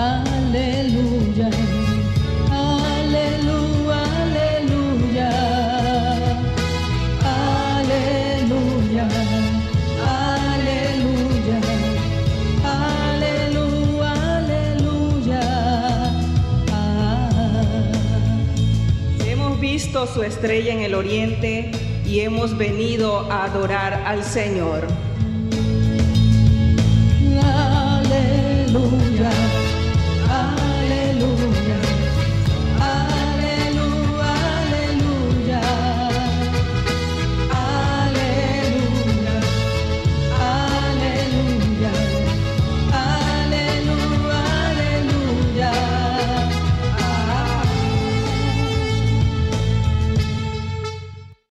aleluya. Aleluya, aleluya, aleluya, aleluya, aleluya, aleluya. Ah. Hemos visto su estrella en el oriente y hemos venido a adorar al Señor.